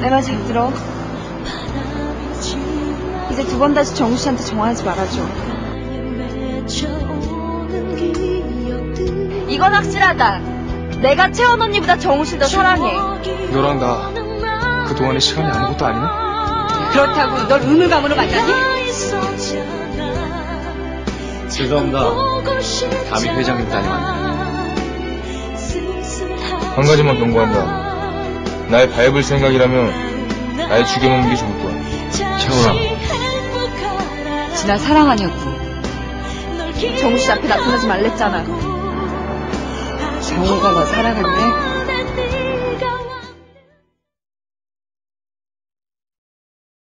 내 말 잘 들어. 이제 두 번 다시 정우 씨한테 전화하지 말아줘. 이건 확실하다. 내가 채원 언니보다 정우 씨 더 사랑해. 너랑 나 그동안의 시간이 아무것도 아니야? 그렇다고 널 의무감으로 만나니? 죄송합니다. 감히 회장님 따님한테. 한 가지만 경고한다. 날 밟을 생각이라면 날 죽여놓는 게 좋을 거야. 채원아. 지난 사랑하냐고. 정우 씨 앞에 나타나지 말랬잖아. 정우가 너 사랑한대?